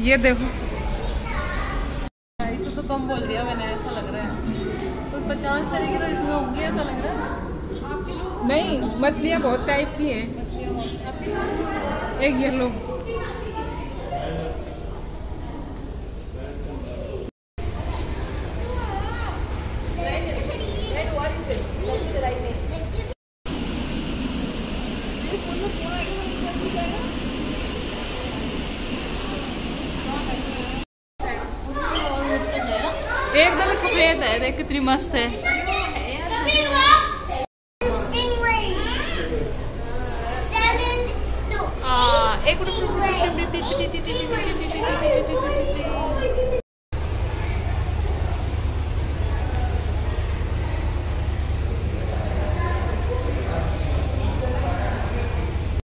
ये देखो। तो कम बोल दिया मैंने ऐसा लग रहा है। तो पचास तरह की तो इसमें होंगी ऐसा लग रहा है। नहीं मछलियाँ बहुत टाइप की हैं। एक ये लो एकदम सफ़ेद है देख कितनी मस्त है एक.